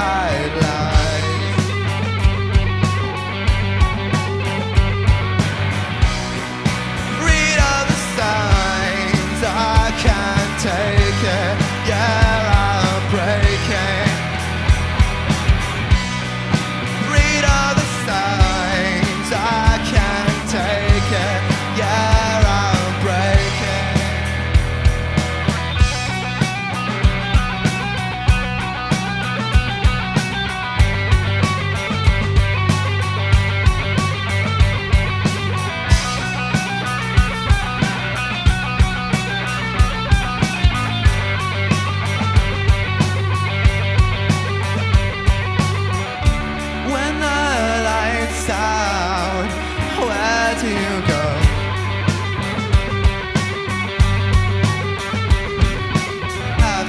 hide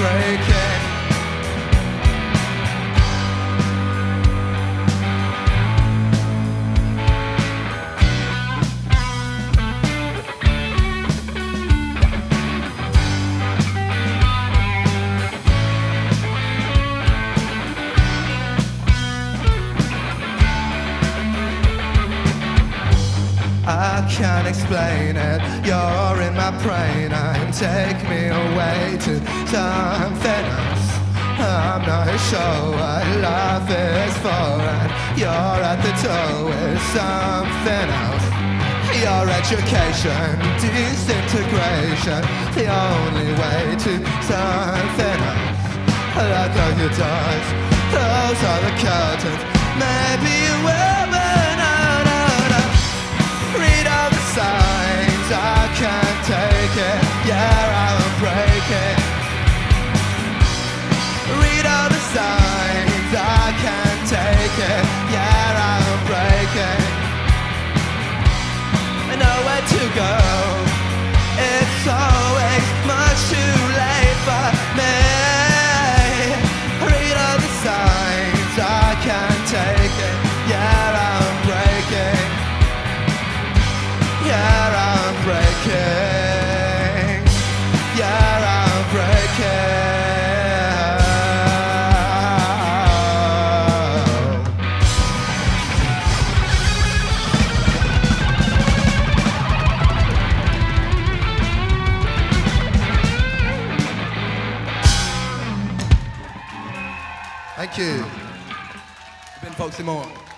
grave. I can't explain it. You're in my brain and take me away to something else. I'm not sure what life is for and you're at the door with something else. Your education, disintegration, the only way to something else. Look on your doors, those are the curtains. Maybe you will be. Thank you. Ben Foxymoron.